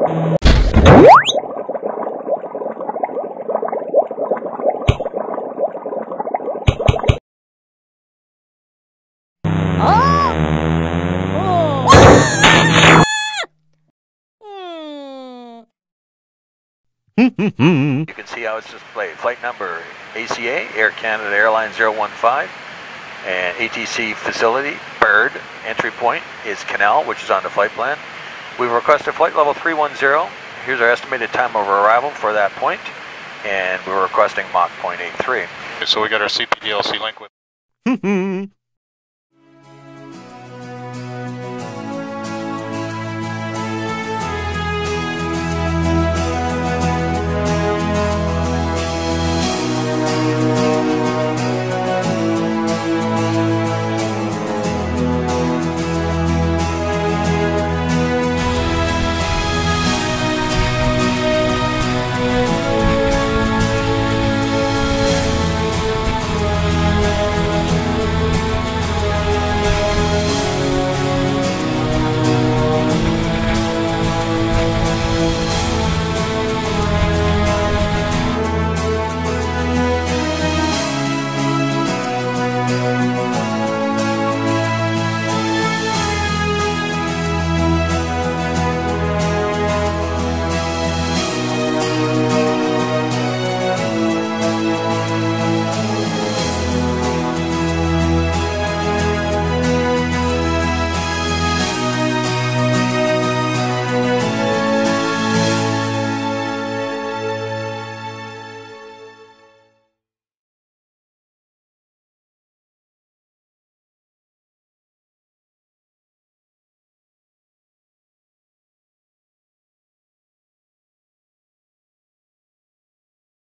Hmm. you can see how it's displayed. Flight number ACA, Air Canada Airlines 015, and ATC facility, Bird. Entry point is Canal, which is on the flight plan. We've requested flight level 310. Here's our estimated time of arrival for that point, and we're requesting Mach 0.83. Okay, so we got our CPDLC link with.